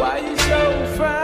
Why you so fine?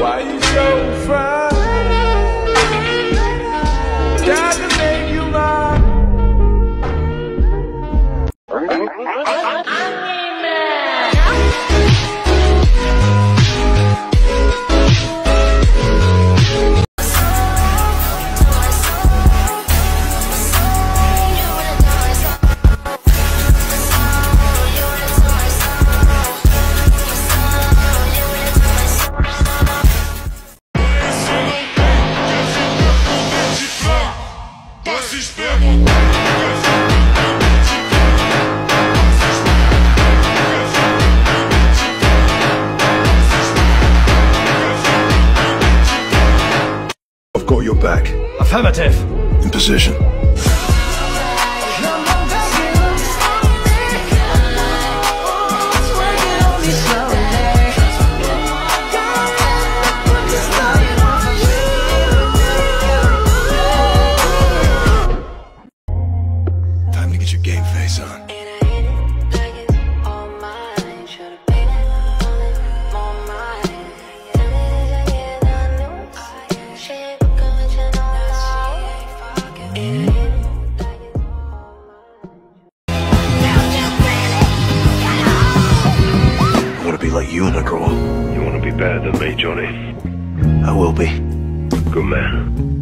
why you so fine? I've got your back. Affirmative. In position. unit. You want to be better than me, Johnny? I will be. Good man.